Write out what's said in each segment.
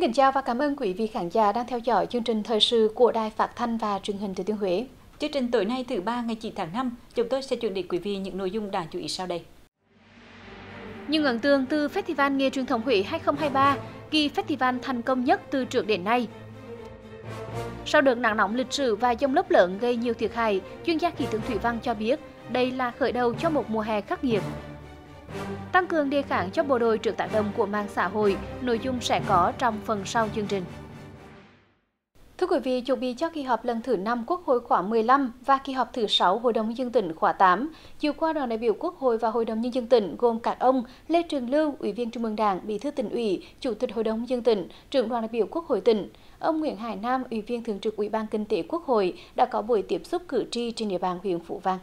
Xin kính chào và cảm ơn quý vị khán giả đang theo dõi chương trình thời sự của Đài Phát thanh và Truyền hình Thừa Thiên Huế. Chương trình tối nay thứ ba ngày 9 tháng 5, chúng tôi sẽ chuyển đến quý vị những nội dung đáng chú ý sau đây. Những ấn tượng từ Festival Nghề truyền thống Huế 2023, kỳ festival thành công nhất từ trước đến nay. Sau đợt nắng nóng lịch sử và dông lốc lớn gây nhiều thiệt hại, chuyên gia khí tượng thủy văn cho biết đây là khởi đầu cho một mùa hè khắc nghiệt. Tăng cường đề kháng cho bộ đội trước tác động của mạng xã hội, nội dung sẽ có trong phần sau chương trình. Thưa quý vị, chuẩn bị cho kỳ họp lần thứ 5 Quốc hội khóa 15 và kỳ họp thứ 6 Hội đồng nhân dân tỉnh khóa 8, chiều qua đoàn đại biểu Quốc hội và Hội đồng nhân dân tỉnh gồm các ông Lê Trường Lưu, Ủy viên Trung ương Đảng, Bí thư tỉnh ủy, Chủ tịch Hội đồng nhân dân tỉnh, trưởng đoàn đại biểu Quốc hội tỉnh, ông Nguyễn Hải Nam, Ủy viên Thường trực Ủy ban Kinh tế Quốc hội đã có buổi tiếp xúc cử tri trên địa bàn huyện Phú Vang.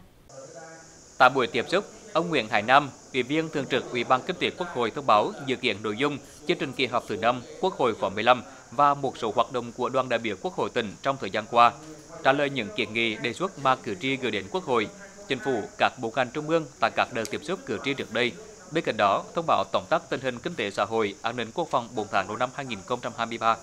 Tại buổi tiếp xúc, ông Nguyễn Hải Nam, Ủy viên Thường trực Ủy ban Kinh tế Quốc hội thông báo dự kiến nội dung chương trình kỳ họp thứ 5 Quốc hội khóa 15 và một số hoạt động của đoàn đại biểu Quốc hội tỉnh trong thời gian qua. Trả lời những kiến nghị đề xuất mà cử tri gửi đến Quốc hội, Chính phủ, các bộ ngành trung ương tại các đợt tiếp xúc cử tri trước đây. Bên cạnh đó, thông báo tổng tắt tình hình kinh tế xã hội, an ninh quốc phòng 4 tháng đầu năm 2023.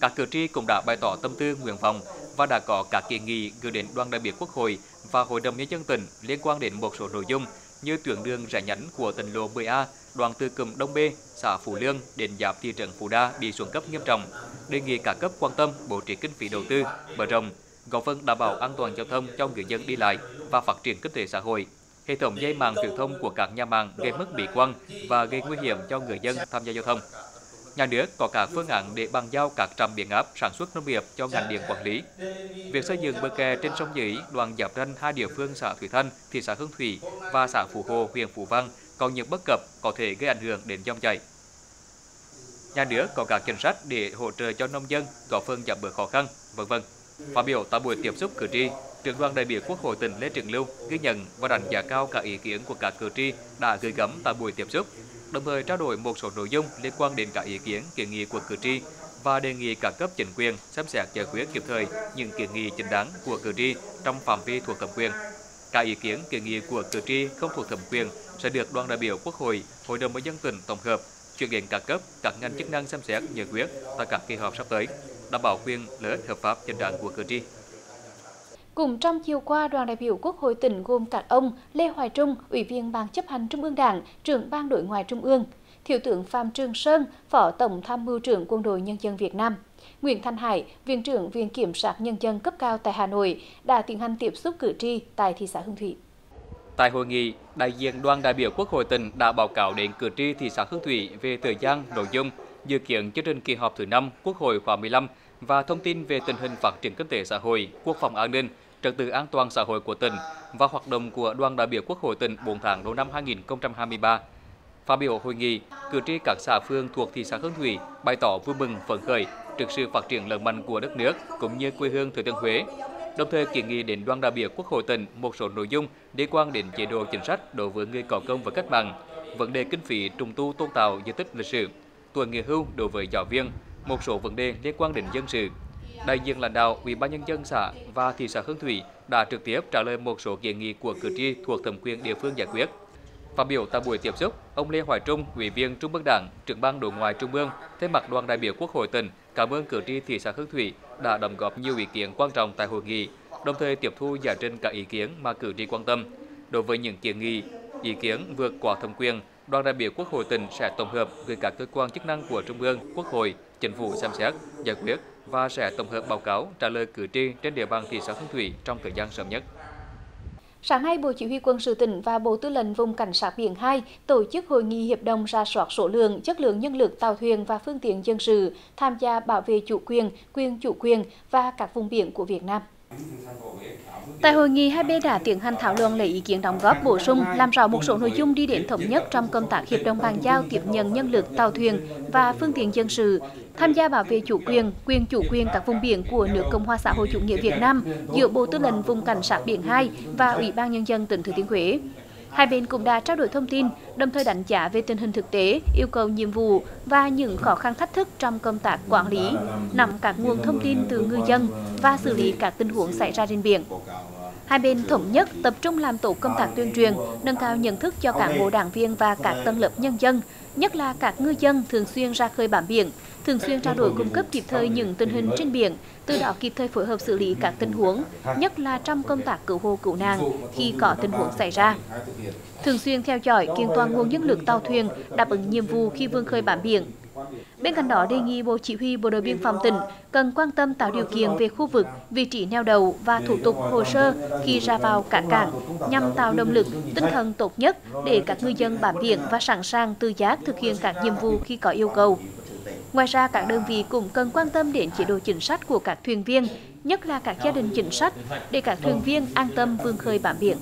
Các cử tri cũng đã bày tỏ tâm tư nguyện vọng và đã có các kiến nghị gửi đến đoàn đại biểu Quốc hội và Hội đồng nhân dân tỉnh liên quan đến một số nội dung như tuyến đường rẽ nhánh của tỉnh lộ 10A, đoạn từ cụm Đông B, xã Phú Lương đến giáp thị trấn Phú Đa bị xuống cấp nghiêm trọng. Đề nghị các cấp quan tâm bố trí kinh phí đầu tư, mở rộng, góp phần đảm bảo an toàn giao thông cho người dân đi lại và phát triển kinh tế xã hội. Hệ thống dây mạng truyền thông của các nhà mạng gây mất mỹ quan và gây nguy hiểm cho người dân tham gia giao thông. Nhà nước có các phương án để bàn giao các trạm biến áp sản xuất nông nghiệp cho ngành điện quản lý. Việc xây dựng bờ kè trên sông Nhĩ, đoạn giáp ranh hai địa phương xã Thủy Thanh, thị xã Hương Thủy và xã Phú Hồ, huyện Phú Vang còn những bất cập có thể gây ảnh hưởng đến dòng chảy. Nhà nước có các chính sách để hỗ trợ cho nông dân, góp phần giảm bớt khó khăn, vân vân. Phát biểu tại buổi tiếp xúc cử tri, trưởng đoàn đại biểu Quốc hội tỉnh Lê Trường Lưu ghi nhận và đánh giá cao các ý kiến của các cử tri đã gửi gắm tại buổi tiếp xúc đồng thời trao đổi một số nội dung liên quan đến các ý kiến kiến nghị của cử tri và đề nghị các cấp chính quyền xem xét giải quyết kịp thời những kiến nghị chính đáng của cử tri trong phạm vi thuộc thẩm quyền. Các ý kiến kiến nghị của cử tri không thuộc thẩm quyền sẽ được đoàn đại biểu Quốc hội, Hội đồng nhân dân tỉnh tổng hợp chuyển đến các cấp, các ngành chức năng xem xét giải quyết tại các kỳ họp sắp tới, đảm bảo quyền lợi ích hợp pháp chính đáng của cử tri. Cũng trong chiều qua, đoàn đại biểu Quốc hội tỉnh gồm các ông Lê Hoài Trung, Ủy viên Ban chấp hành Trung ương Đảng, trưởng Ban đối ngoại Trung ương, Thiếu tướng Phạm Trường Sơn, Phó Tổng tham mưu trưởng Quân đội Nhân dân Việt Nam, Nguyễn Thanh Hải, Viện trưởng Viện Kiểm sát Nhân dân cấp cao tại Hà Nội đã tiến hành tiếp xúc cử tri tại thị xã Hương Thủy. Tại hội nghị, đại diện đoàn đại biểu Quốc hội tỉnh đã báo cáo đến cử tri thị xã Hương Thủy về thời gian, nội dung, dự kiến chương trình kỳ họp thứ năm Quốc hội khóa 15 và thông tin về tình hình phát triển kinh tế xã hội, quốc phòng an ninh, trật tự an toàn xã hội của tỉnh và hoạt động của đoàn đại biểu Quốc hội tỉnh 4 tháng đầu năm 2023. Phát biểu hội nghị, cử tri các xã phương thuộc thị xã Hương Thủy bày tỏ vui mừng phấn khởi trước sự phát triển lớn mạnh của đất nước cũng như quê hương Thừa Thiên Huế. Đồng thời kiến nghị đến đoàn đại biểu Quốc hội tỉnh một số nội dung liên quan đến chế độ chính sách đối với người có công và cách mạng, vấn đề kinh phí trùng tu tôn tạo di tích lịch sử, tuổi nghỉ hưu đối với giáo viên, một số vấn đề liên quan đến dân sự, đại diện lãnh đạo ủy ban nhân dân xã và thị xã Hương Thủy đã trực tiếp trả lời một số kiến nghị của cử tri thuộc thẩm quyền địa phương giải quyết. Phát biểu tại buổi tiếp xúc, ông Lê Hoài Trung, Ủy viên Trung ương Đảng, trưởng ban đối ngoại Trung ương, thay mặt đoàn đại biểu Quốc hội tỉnh, cảm ơn cử tri thị xã Hương Thủy đã đóng góp nhiều ý kiến quan trọng tại hội nghị, đồng thời tiếp thu giải trình các ý kiến mà cử tri quan tâm. Đối với những kiến nghị, ý kiến vượt qua thẩm quyền, đoàn đại biểu Quốc hội tỉnh sẽ tổng hợp gửi các cơ quan chức năng của Trung ương, Quốc hội, Chính phủ xem xét, giải quyết và sẽ tổng hợp báo cáo trả lời cử tri trên địa bàn thị xã Hương Thủy trong thời gian sớm nhất. Sáng nay, Bộ Chỉ huy quân sự tỉnh và Bộ Tư lệnh Vùng Cảnh sát biển 2 tổ chức hội nghị hiệp đồng ra soát số lượng, chất lượng nhân lực tàu thuyền và phương tiện dân sự tham gia bảo vệ chủ quyền, quyền chủ quyền và các vùng biển của Việt Nam. Tại hội nghị, hai bên đã tiến hành thảo luận lấy ý kiến đóng góp bổ sung, làm rõ một số nội dung đi đến thống nhất trong công tác hiệp đồng bàn giao tiếp nhận nhân lực tàu thuyền và phương tiện dân sự tham gia bảo vệ chủ quyền, quyền chủ quyền các vùng biển của nước Cộng hòa xã hội chủ nghĩa Việt Nam giữa Bộ Tư lệnh Vùng Cảnh sát biển 2 và Ủy ban nhân dân tỉnh Thừa Thiên Huế. Hai bên cũng đã trao đổi thông tin, đồng thời đánh giá về tình hình thực tế, yêu cầu nhiệm vụ và những khó khăn thách thức trong công tác quản lý, nắm các nguồn thông tin từ ngư dân và xử lý các tình huống xảy ra trên biển. Hai bên thống nhất tập trung làm tổ công tác tuyên truyền, nâng cao nhận thức cho cán bộ đảng viên và các tầng lớp nhân dân, nhất là các ngư dân thường xuyên ra khơi bám biển, thường xuyên trao đổi cung cấp kịp thời những tình hình trên biển, từ đó kịp thời phối hợp xử lý các tình huống, nhất là trong công tác cứu hộ cứu nạn khi có tình huống xảy ra. Thường xuyên theo dõi kiện toàn nguồn nhân lực tàu thuyền đáp ứng nhiệm vụ khi vươn khơi bám biển, Bên cạnh đó, đề nghị Bộ Chỉ huy Bộ đội Biên phòng tỉnh cần quan tâm tạo điều kiện về khu vực, vị trí neo đậu và thủ tục hồ sơ khi ra vào cả cảng nhằm tạo động lực, tinh thần tốt nhất để các ngư dân bám biển và sẵn sàng tự giác thực hiện các nhiệm vụ khi có yêu cầu. Ngoài ra, các đơn vị cũng cần quan tâm đến chế độ chính sách của các thuyền viên, nhất là các gia đình chính sách, để các thuyền viên an tâm vươn khơi bám biển.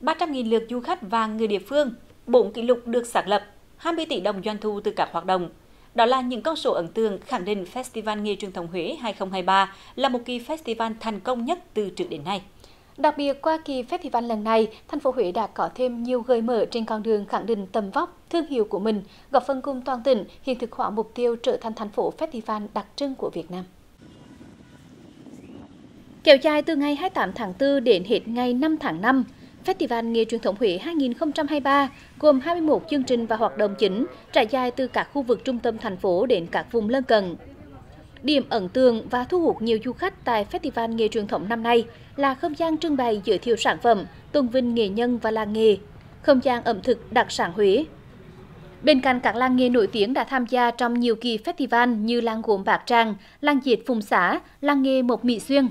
300.000 lượt du khách và người địa phương, bốn kỷ lục được xác lập 20 tỷ đồng doanh thu từ các hoạt động. Đó là những con số ấn tượng khẳng định Festival Nghề truyền thống Huế 2023 là một kỳ festival thành công nhất từ trước đến nay. Đặc biệt qua kỳ festival lần này, thành phố Huế đã có thêm nhiều gợi mở trên con đường khẳng định tầm vóc, thương hiệu của mình, góp phần cùng toàn tỉnh hiện thực hóa mục tiêu trở thành thành phố festival đặc trưng của Việt Nam. Kéo dài từ ngày 28 tháng 4 đến hết ngày 5 tháng 5, Festival Nghề truyền thống Huế 2023 gồm 21 chương trình và hoạt động chính trải dài từ các khu vực trung tâm thành phố đến các vùng lân cận. Điểm ấn tượng và thu hút nhiều du khách tại Festival Nghề truyền thống năm nay là không gian trưng bày giới thiệu sản phẩm, tôn vinh nghệ nhân và làng nghề, không gian ẩm thực đặc sản Huế. Bên cạnh các làng nghề nổi tiếng đã tham gia trong nhiều kỳ festival như làng gốm Bạc Tràng, làng dệt Phùng Xá, làng nghề Mộc Mỹ Xuyên,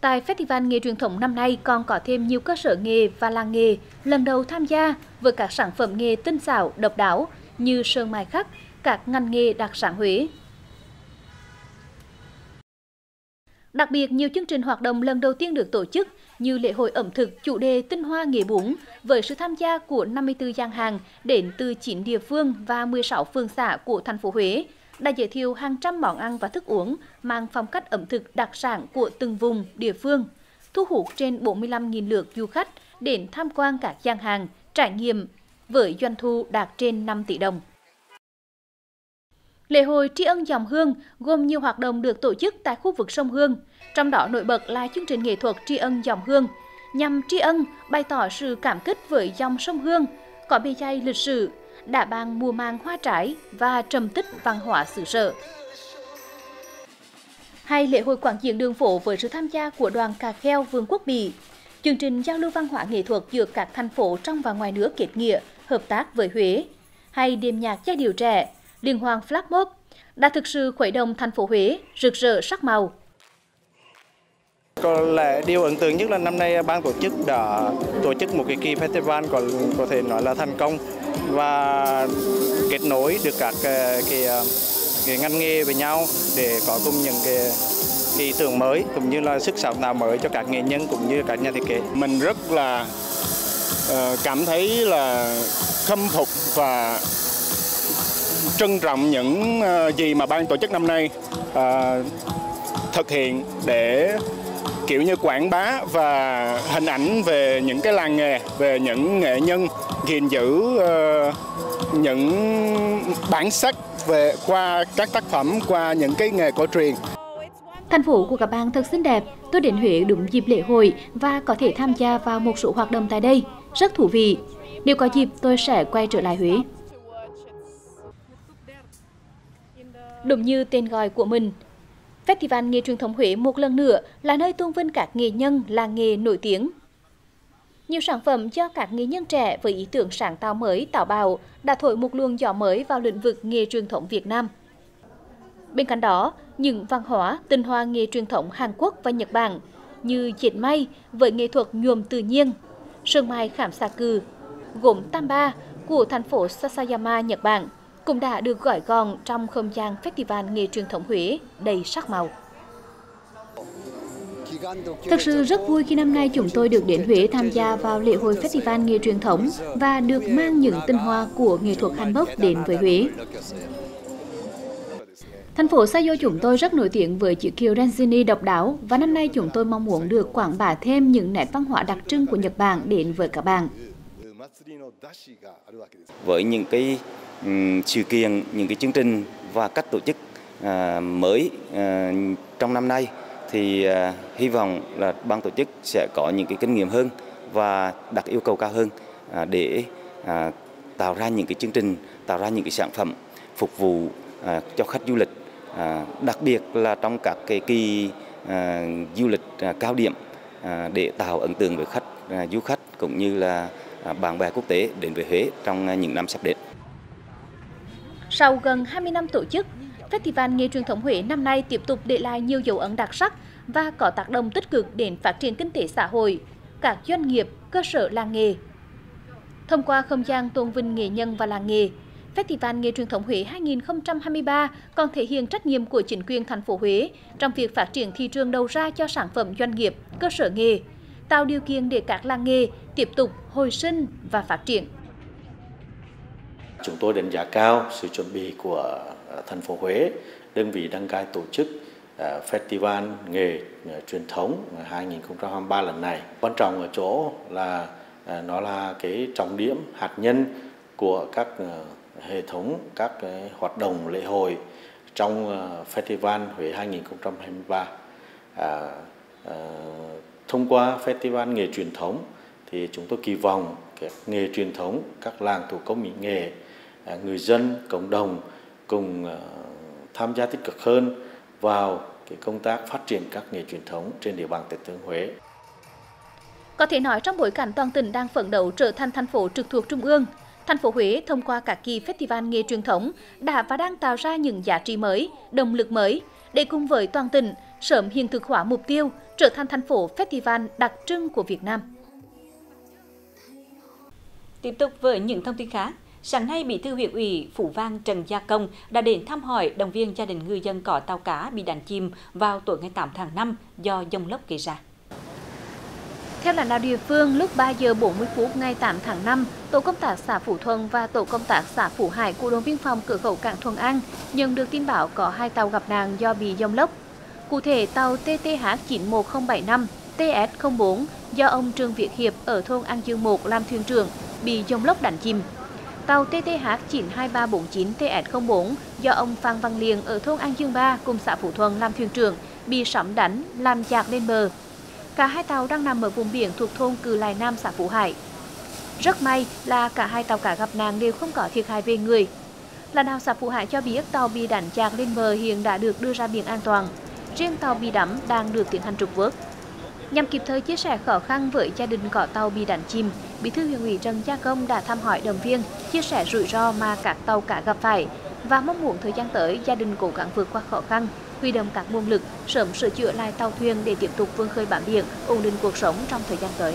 Tại Festival nghề truyền thống năm nay còn có thêm nhiều cơ sở nghề và làng nghề lần đầu tham gia với các sản phẩm nghề tinh xảo, độc đáo như sơn mài khắc, các ngành nghề đặc sản Huế. Đặc biệt, nhiều chương trình hoạt động lần đầu tiên được tổ chức như lễ hội ẩm thực chủ đề tinh hoa nghề bún với sự tham gia của 54 gian hàng đến từ 9 địa phương và 16 phường xã của thành phố Huế đã giới thiệu hàng trăm món ăn và thức uống mang phong cách ẩm thực đặc sản của từng vùng, địa phương, thu hút trên 45.000 lượt du khách đến tham quan các gian hàng, trải nghiệm với doanh thu đạt trên 5 tỷ đồng. Lễ hội tri ân dòng hương gồm nhiều hoạt động được tổ chức tại khu vực sông Hương, trong đó nổi bật là chương trình nghệ thuật tri ân dòng hương, nhằm tri ân bày tỏ sự cảm kích với dòng sông Hương, có bề dày lịch sử, đã bàn mùa màng hoa trái và trầm tích văn hóa xứ sở. Hay lễ hội quảng diễn đường phố với sự tham gia của đoàn cà kheo Vương quốc Bỉ, chương trình giao lưu văn hóa nghệ thuật giữa các thành phố trong và ngoài nước kết nghĩa, hợp tác với Huế, hay đêm nhạc giai điệu trẻ, liên hoan flag mob đã thực sự khuấy động thành phố Huế rực rỡ sắc màu. Có lẽ điều ấn tượng nhất là năm nay ban tổ chức đã tổ chức một cái kỳ festival có có thể nói là thành công và kết nối được các cái, cái, cái ngành nghề với nhau để có cùng những cái ý tưởng mới cũng như là sức sáng tạo mới cho các nghệ nhân cũng như các nhà thiết kế. Mình rất là uh, cảm thấy là khâm phục và trân trọng những ờ, gì mà ban tổ chức năm nay à, thực hiện để kiểu như quảng bá và hình ảnh về những cái làng nghề, về những nghệ nhân gìn giữ uh, những bản sắc về qua các tác phẩm, qua những cái nghề cổ truyền. Thành phố của các bạn thật xinh đẹp. Tôi đến Huế đúng dịp lễ hội và có thể tham gia vào một số hoạt động tại đây. Rất thú vị. Nếu có dịp, tôi sẽ quay trở lại Huế. Đúng như tên gọi của mình, Festival nghề truyền thống Huế một lần nữa là nơi tôn vinh các nghệ nhân làng nghề nổi tiếng. Nhiều sản phẩm do các nghệ nhân trẻ với ý tưởng sáng tạo mới tạo bào đã thổi một luồng gió mới vào lĩnh vực nghề truyền thống Việt Nam. Bên cạnh đó, những văn hóa, tinh hoa nghề truyền thống Hàn Quốc và Nhật Bản như dệt may với nghệ thuật nhuộm tự nhiên, sơn mai khảm xà cừ, gốm tam ba của thành phố Sasayama, Nhật Bản cũng đã được gói gọn trong không gian Festival nghề truyền thống Huế đầy sắc màu. Thật sự rất vui khi năm nay chúng tôi được đến Huế tham gia vào lễ hội Festival nghề truyền thống và được mang những tinh hoa của nghệ thuật hanbok đến với Huế. Thành phố Sayo chúng tôi rất nổi tiếng với chữ kiều Renzini độc đáo và năm nay chúng tôi mong muốn được quảng bá thêm những nét văn hóa đặc trưng của Nhật Bản đến với các bạn. Với những cái sự kiện, những cái chương trình và cách tổ chức à, mới à, trong năm nay thì à, hy vọng là ban tổ chức sẽ có những cái kinh nghiệm hơn và đặt yêu cầu cao hơn để tạo ra những cái chương trình, tạo ra những cái sản phẩm phục vụ cho khách du lịch, đặc biệt là trong các cái kỳ du lịch cao điểm để tạo ấn tượng với khách du khách cũng như là À, bạn bè quốc tế đến với Huế trong à, những năm sắp đến. Sau gần 20 năm tổ chức, Festival nghề truyền thống Huế năm nay tiếp tục để lại nhiều dấu ấn đặc sắc và có tác động tích cực đến phát triển kinh tế xã hội, các doanh nghiệp, cơ sở làng nghề. Thông qua không gian tôn vinh nghệ nhân và làng nghề, Festival nghề truyền thống Huế 2023 còn thể hiện trách nhiệm của chính quyền thành phố Huế trong việc phát triển thị trường đầu ra cho sản phẩm doanh nghiệp, cơ sở nghề, tạo điều kiện để các làng nghề tiếp tục hồi sinh và phát triển. Chúng tôi đánh giá cao sự chuẩn bị của à, thành phố Huế, đơn vị đăng cai tổ chức à, Festival nghề à, truyền thống 2023 lần này. Quan trọng ở chỗ là nó là cái trọng điểm hạt nhân của các hệ thống các cái hoạt động lễ hội trong Festival Huế 2023. À, à, thông qua Festival nghề truyền thống thì chúng tôi kỳ vọng các nghề truyền thống, các làng thủ công mỹ nghệ à, người dân cộng đồng cùng à, tham gia tích cực hơn vào cái công tác phát triển các nghề truyền thống trên địa bàn tỉnh Thừa Thiên Huế. Có thể nói trong bối cảnh toàn tỉnh đang phấn đấu trở thành thành phố trực thuộc trung ương, thành phố Huế thông qua các kỳ festival nghề truyền thống đã và đang tạo ra những giá trị mới, động lực mới để cùng với toàn tỉnh sớm hiện thực hóa mục tiêu trở thành thành phố festival đặc trưng của Việt Nam. Tiếp tục với những thông tin khác, Sáng nay, Bí thư huyện ủy Phú Vang Trần Gia Công đã đến thăm hỏi động viên gia đình ngư dân có tàu cá bị đánh chìm vào tối ngày 8 tháng 5 do dông lốc gây ra. Theo lãnh đạo địa phương, lúc 3 giờ 40 phút ngày 8 tháng 5, tổ công tác xã Phú Thuận và tổ công tác xã Phú Hải của đồn biên phòng cửa khẩu cảng Thuận An nhận được tin báo có hai tàu gặp nạn do bị dông lốc. Cụ thể, tàu TTH 91075 TS04 do ông Trương Việt Hiệp ở thôn An Dương 1 làm thuyền trưởng bị dông lốc đánh chìm. Tàu TTH 92349 TS04 do ông Phan Văn Liền ở thôn An Dương 3 cùng xã Phú Thuận làm thuyền trưởng bị sóng đánh làm chạc lên bờ. Cả hai tàu đang nằm ở vùng biển thuộc thôn Cừ Lai Nam xã Phú Hải. Rất may là cả hai tàu cá gặp nạn đều không có thiệt hại về người. Lãnh đạo xã Phú Hải cho biết tàu bị đánh chạc lên bờ hiện đã được đưa ra biển an toàn. Riêng tàu bị đắm đang được tiến hành trục vớt. Nhằm kịp thời chia sẻ khó khăn với gia đình có tàu bị đánh chìm, Bí thư huyện ủy Trần Gia Công đã thăm hỏi động viên, chia sẻ rủi ro mà các tàu cá gặp phải và mong muốn thời gian tới gia đình cố gắng vượt qua khó khăn, huy động các nguồn lực sớm sửa chữa lại tàu thuyền để tiếp tục vươn khơi bám biển, ổn định cuộc sống trong thời gian tới.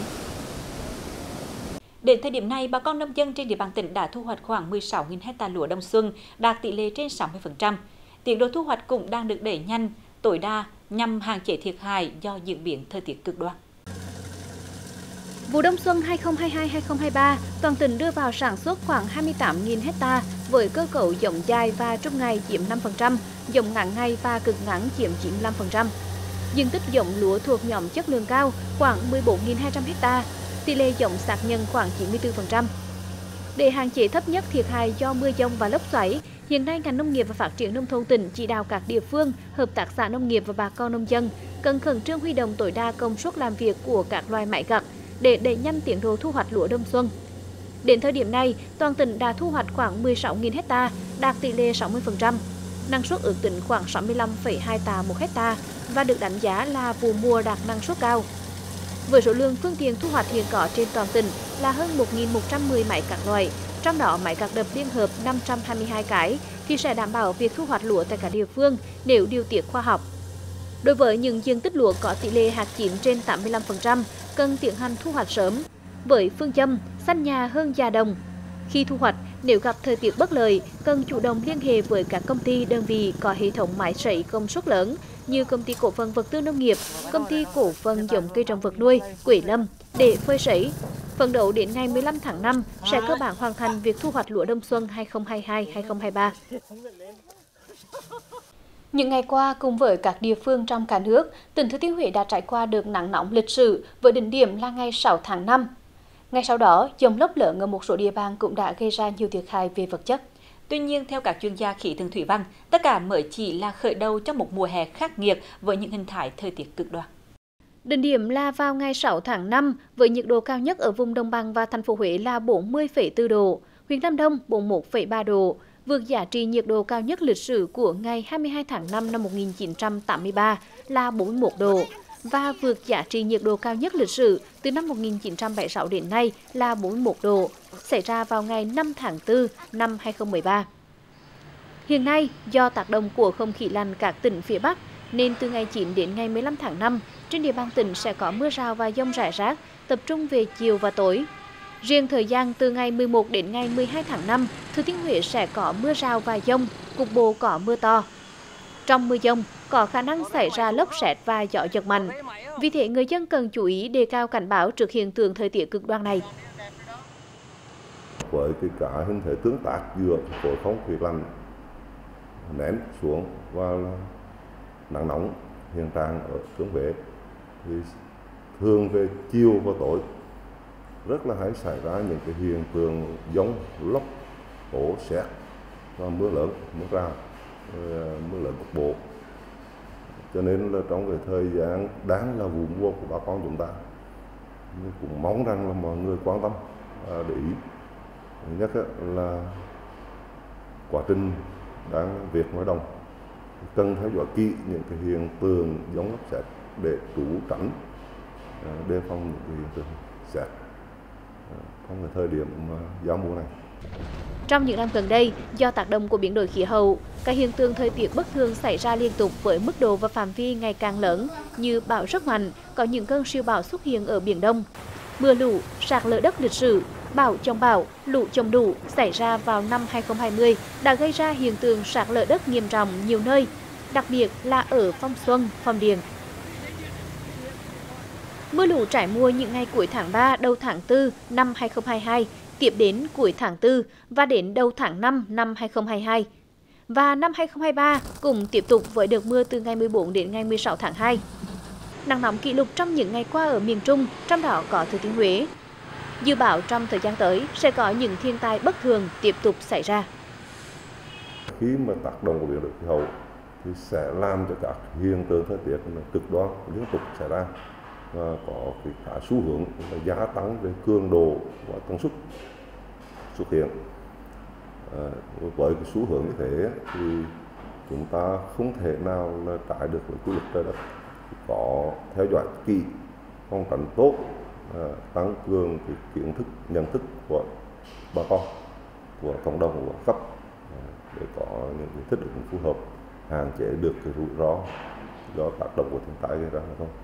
Đến thời điểm này, bà con nông dân trên địa bàn tỉnh đã thu hoạch khoảng 16.000 hecta lúa đông xuân, đạt tỷ lệ trên 60%. Tiến độ thu hoạch cũng đang được đẩy nhanh, tối đa nhằm hạn chế thiệt hại do diễn biến thời tiết cực đoan. Vụ đông xuân 2022-2023, toàn tỉnh đưa vào sản xuất khoảng 28.000 hecta với cơ cấu giống dài và trung ngày chiếm 5%, giống ngắn ngày và cực ngắn chiếm 95%. Diện tích giống lúa thuộc nhóm chất lượng cao khoảng 14.200 hecta, tỷ lệ giống xác nhận khoảng 94%. Để hạn chế thấp nhất thiệt hại do mưa dông và lốc xoáy, Hiện nay, ngành nông nghiệp và phát triển nông thôn tỉnh chỉ đạo các địa phương, hợp tác xã nông nghiệp và bà con nông dân cần khẩn trương huy động tối đa công suất làm việc của các loài máy gặt để đẩy nhanh tiến độ thu hoạch lúa đông xuân. Đến thời điểm này, toàn tỉnh đã thu hoạch khoảng 16.000 hecta, đạt tỷ lệ 60%. Năng suất ước tính khoảng 65,2 tạ một hecta và được đánh giá là vụ mùa đạt năng suất cao. Với số lượng phương tiện thu hoạch hiện có trên toàn tỉnh là hơn 1.110 máy các loại, trong đó máy gặt đập liên hợp 522 cái thì sẽ đảm bảo việc thu hoạch lúa tại cả địa phương nếu điều tiết khoa học. Đối với những diện tích lúa có tỷ lệ hạt chín trên 85%, cần tiến hành thu hoạch sớm. Với phương châm xanh nhà hơn già đồng. Khi thu hoạch, nếu gặp thời tiết bất lợi, cần chủ động liên hệ với các công ty đơn vị có hệ thống máy sấy công suất lớn như công ty cổ phần vật tư nông nghiệp, công ty cổ phần giống cây trồng vật nuôi, Quỷ Lâm để phơi sấy, Phấn đấu đến ngày 15 tháng 5 sẽ cơ bản hoàn thành việc thu hoạch lúa đông xuân 2022-2023. Những ngày qua, cùng với các địa phương trong cả nước, tỉnh Thừa Thiên Huế đã trải qua được nắng nóng lịch sử với đỉnh điểm là ngày 6 tháng 5. Ngay sau đó, dòng lốc lớn ở một số địa bàn cũng đã gây ra nhiều thiệt hại về vật chất. Tuy nhiên, theo các chuyên gia khí tượng thủy văn, tất cả mới chỉ là khởi đầu cho một mùa hè khắc nghiệt với những hình thái thời tiết cực đoan. Đỉnh điểm là vào ngày 6 tháng 5 với nhiệt độ cao nhất ở vùng đồng bằng và thành phố Huế là 40,4 độ, huyện Nam Đông 41,3 độ, vượt giá trị nhiệt độ cao nhất lịch sử của ngày 22 tháng 5 năm 1983 là 41 độ và vượt giá trị nhiệt độ cao nhất lịch sử từ năm 1976 đến nay là 41 độ, xảy ra vào ngày 5 tháng 4 năm 2013. Hiện nay, do tác động của không khí lạnh các tỉnh phía Bắc, nên từ ngày 9 đến ngày 15 tháng 5, trên địa bàn tỉnh sẽ có mưa rào và dông rải rác, tập trung về chiều và tối. Riêng thời gian từ ngày 11 đến ngày 12 tháng 5, Thừa Thiên Huế sẽ có mưa rào và dông, cục bộ có mưa to. Trong mưa dông, có khả năng xảy ra lốc sét và gió giật mạnh. Vì thế, người dân cần chú ý đề cao cảnh báo trước hiện tượng thời tiết cực đoan này. Với cái cả hình thể tương tác giữa khối không khí lạnh nén xuống và nắng nóng hiện trạng ở xuống Huế thì thường về chiều và tối. Rất là hay xảy ra những cái hiện tượng giống lốc ổ xét và mưa lớn, mưa rào ờ, mưa lớn cục bộ. Cho nên là trong cái thời gian đáng là vụ mua của bà con chúng ta nhưng cũng mong rằng là mọi người quan tâm à, để ý. Nhất là quá trình đang việc nói đồng cần theo dõi kỹ những cái hiện tượng giống lốc xét để trú tránh à, đề phòng những hiện tượng xét à, trong cái thời điểm giao mùa này. Trong những năm gần đây, do tác động của biến đổi khí hậu, các hiện tượng thời tiết bất thường xảy ra liên tục với mức độ và phạm vi ngày càng lớn như bão rất mạnh, có những cơn siêu bão xuất hiện ở Biển Đông. Mưa lũ, sạt lở đất lịch sử, bão chống bão, lũ trồng lũ xảy ra vào năm 2020 đã gây ra hiện tượng sạt lở đất nghiêm trọng nhiều nơi, đặc biệt là ở Phong Xuân, Phong Điền. Mưa lũ trải mùa những ngày cuối tháng 3 đầu tháng 4 năm 2022, tiếp đến cuối tháng 4 và đến đầu tháng 5 năm 2022. Và năm 2023 cũng tiếp tục với đợt mưa từ ngày 14 đến ngày 16 tháng 2. Nắng nóng kỷ lục trong những ngày qua ở miền Trung, trong đó có Thừa Thiên Huế. Dự báo trong thời gian tới sẽ có những thiên tai bất thường tiếp tục xảy ra. Khi mà tác động của biến đổi khí hậu thì sẽ làm cho các hiện tượng thời tiết cực đoan liên tục xảy ra Ờ, có cái cả xu hướng là gia tăng về cường độ và công suất xuất hiện. À, với cái xu hướng như thế thì chúng ta không thể nào là trái được với quy luật trời đất có theo dõi kỹ phong tránh tốt à, tăng cường cái kiến thức nhận thức của bà con của cộng đồng của cấp à, để có những cái thích ứng phù hợp hạn chế được cái rủi ro do tác động của thiên tai gây ra hay không.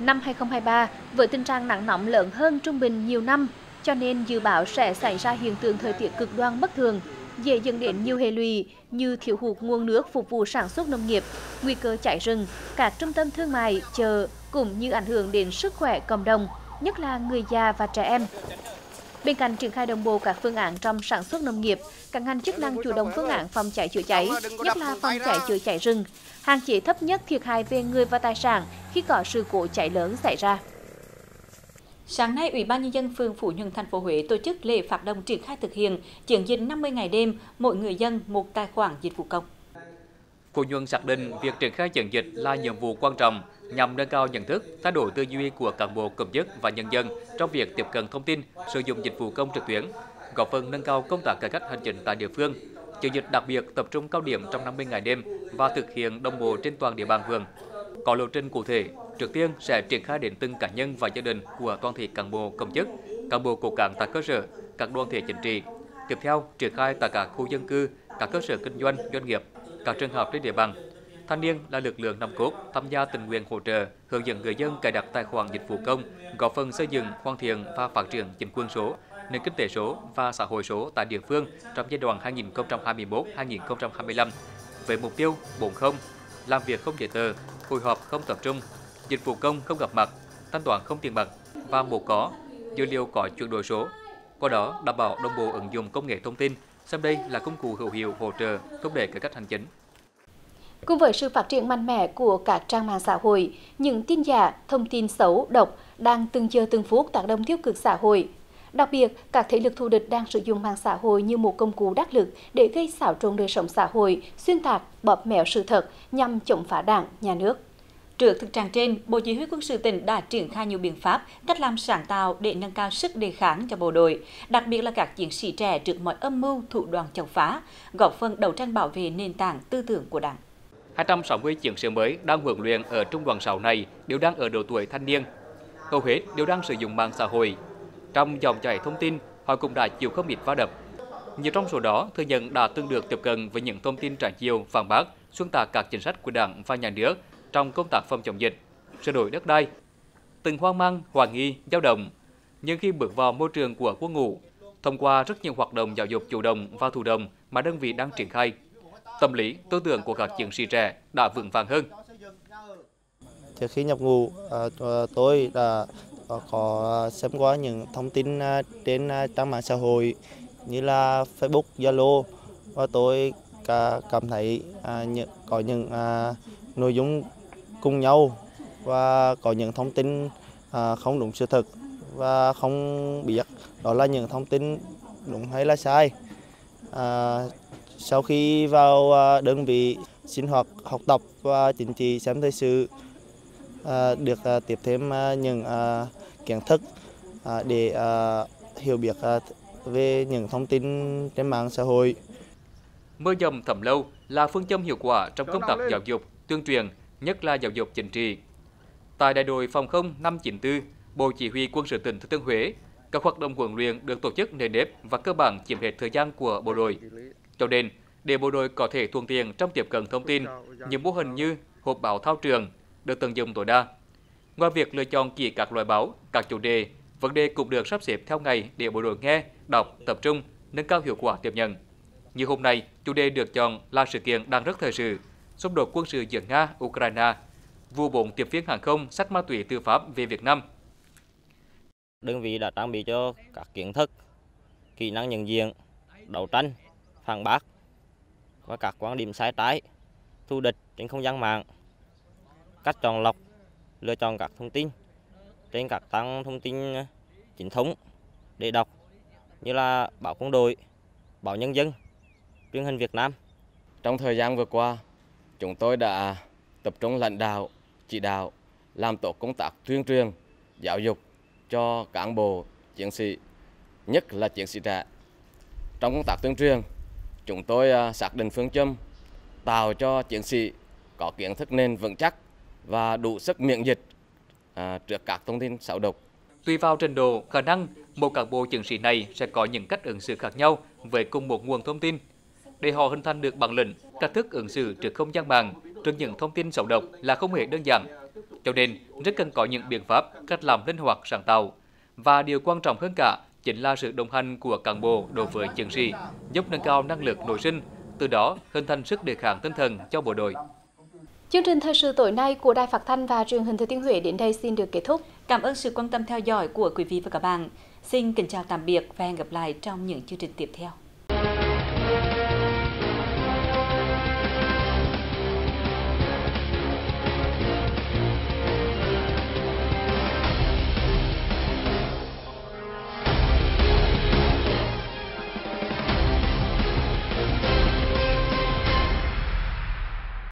Năm 2023, với tình trạng nắng nóng lớn hơn trung bình nhiều năm, cho nên dự báo sẽ xảy ra hiện tượng thời tiết cực đoan bất thường, dễ dẫn đến nhiều hệ lụy như thiếu hụt nguồn nước phục vụ sản xuất nông nghiệp, nguy cơ cháy rừng, các trung tâm thương mại, chợ cũng như ảnh hưởng đến sức khỏe cộng đồng, nhất là người già và trẻ em. Bên cạnh triển khai đồng bộ các phương án trong sản xuất nông nghiệp, các ngành chức năng chủ động phương án phòng cháy chữa cháy, nhất là phòng cháy chữa cháy rừng, hạn chế thấp nhất thiệt hại về người và tài sản khi có sự cố cháy lớn xảy ra. Sáng nay, Ủy ban nhân dân phường Phú Nhuận thành phố Huế tổ chức lễ phát động triển khai thực hiện chiến dịch 50 ngày đêm, mỗi người dân một tài khoản dịch vụ công. Phú Nhuận xác định việc triển khai chiến dịch là nhiệm vụ quan trọng nhằm nâng cao nhận thức, thay đổi tư duy của cán bộ công chức và nhân dân trong việc tiếp cận thông tin, sử dụng dịch vụ công trực tuyến, góp phần nâng cao công tác cải cách hành chính tại địa phương. Chiến dịch đặc biệt tập trung cao điểm trong 50 ngày đêm và thực hiện đồng bộ trên toàn địa bàn phường. Có lộ trình cụ thể, trước tiên sẽ triển khai đến từng cá nhân và gia đình của toàn thể cán bộ công chức, cán bộ cục cán tại cơ sở, các đoàn thể chính trị. Tiếp theo, triển khai tại các khu dân cư, các cơ sở kinh doanh, doanh nghiệp, các trường học trên địa bàn. Thanh niên là lực lượng nòng cốt tham gia tình nguyện hỗ trợ, hướng dẫn người dân cài đặt tài khoản dịch vụ công, góp phần xây dựng, hoàn thiện và phát triển chính quyền số, nền kinh tế số và xã hội số tại địa phương trong giai đoạn 2021-2025 với mục tiêu 40 làm việc không giấy tờ, hội họp không tập trung, dịch vụ công không gặp mặt, thanh toán không tiền mặt và một có dữ liệu có chuyển đổi số. Qua đó đảm bảo đồng bộ ứng dụng công nghệ thông tin, xem đây là công cụ hữu hiệu hỗ trợ thúc đẩy cải cách hành chính. Cùng với sự phát triển mạnh mẽ của các trang mạng xã hội, những tin giả, thông tin xấu, độc đang từng giờ từng phút tác động tiêu cực xã hội. Đặc biệt, các thế lực thù địch đang sử dụng mạng xã hội như một công cụ đắc lực để gây xáo trộn đời sống xã hội, xuyên tạc, bóp méo sự thật nhằm chống phá đảng, nhà nước. Trước thực trạng trên, Bộ Chỉ huy quân sự tỉnh đã triển khai nhiều biện pháp, cách làm sáng tạo để nâng cao sức đề kháng cho bộ đội, đặc biệt là các chiến sĩ trẻ trước mọi âm mưu, thủ đoạn chống phá, góp phần đấu tranh bảo vệ nền tảng tư tưởng của Đảng. 260 chiến sĩ mới đang huấn luyện ở trung đoàn 6 này đều đang ở độ tuổi thanh niên. Hầu hết đều đang sử dụng mạng xã hội. Trong dòng chảy thông tin, họ cũng đã chịu không ít va đập. Nhiều trong số đó thừa nhận đã từng được tiếp cận với những thông tin trái chiều, phản bác, xuyên tạc các chính sách của Đảng và nhà nước trong công tác phòng chống dịch, sửa đổi đất đai. Từng hoang mang, hoài nghi, dao động, nhưng khi bước vào môi trường của quân ngũ, thông qua rất nhiều hoạt động giáo dục chủ động và thụ động mà đơn vị đang triển khai, tâm lý, tư tưởng của các chiến sĩ trẻ đã vững vàng hơn. Trước khi nhập ngũ, à, tôi đã có à, xem qua những thông tin à, trên à, trang mạng xã hội như là Facebook, Zalo và tôi cảm thấy có những nội dung cùng nhau và có những thông tin không đúng sự thật và không biết đó là những thông tin đúng hay là sai. À, sau khi vào đơn vị sinh hoạt học tập và chính trị xem thời sự à, được à, tiếp thêm à, những à, kiến thức à, để à, hiểu biết à, về những thông tin trên mạng xã hội. Mưa dầm thấm lâu là phương châm hiệu quả trong công tác giáo dục, tuyên truyền, nhất là giáo dục chính trị. Tại đại đội phòng không 594, Bộ Chỉ huy quân sự tỉnh Thừa Thiên Huế, các hoạt động huấn luyện được tổ chức nề nếp và cơ bản chiếm hết thời gian của bộ đội. Cho nên, để bộ đội có thể thuận tiện trong tiếp cận thông tin, những mô hình như hộp báo thao trường được tận dụng tối đa. Ngoài việc lựa chọn kỹ các loại báo, các chủ đề, vấn đề cũng được sắp xếp theo ngày để bộ đội nghe, đọc, tập trung, nâng cao hiệu quả tiếp nhận. Như hôm nay, chủ đề được chọn là sự kiện đang rất thời sự, xung đột quân sự giữa Nga, Ukraine, vụ bốn tiếp viên hàng không sách ma túy từ Pháp về Việt Nam. Đơn vị đã trang bị cho các kiến thức, kỹ năng nhận diện, đấu tranh, phản bác và các quan điểm sai trái, thù địch trên không gian mạng, cách chọn lọc, lựa chọn các thông tin trên các trang thông tin ờ, chính thống để đọc như là báo quân đội, báo nhân dân, truyền hình Việt Nam. Trong thời gian vừa qua, chúng tôi đã tập trung lãnh đạo, chỉ đạo, làm tốt công tác tuyên truyền, giáo dục cho cán bộ, chiến sĩ, nhất là chiến sĩ trẻ. Trong công tác tuyên truyền, chúng tôi ờ, xác định phương châm tạo cho chiến sĩ có kiến thức nền vững chắc và đủ sức miễn dịch à, trước các thông tin xấu độc. Tùy vào trình độ, khả năng, một cán bộ chiến sĩ này sẽ có những cách ứng xử khác nhau với cùng một nguồn thông tin. Để họ hình thành được bản lĩnh, cách thức ứng xử trước không gian mạng, trước những thông tin xấu độc là không hề đơn giản. Cho nên, rất cần có những biện pháp, cách làm linh hoạt, sáng tạo. Và điều quan trọng hơn cả chính là sự đồng hành của cán bộ đối với chiến sĩ, giúp nâng cao năng lực nội sinh, từ đó hình thành sức đề kháng tinh thần cho bộ đội. Chương trình thời sự tối nay của Đài Phát thanh và Truyền hình Thừa Thiên Huế đến đây xin được kết thúc. Cảm ơn sự quan tâm theo dõi của quý vị và các bạn. Xin kính chào tạm biệt và hẹn gặp lại trong những chương trình tiếp theo.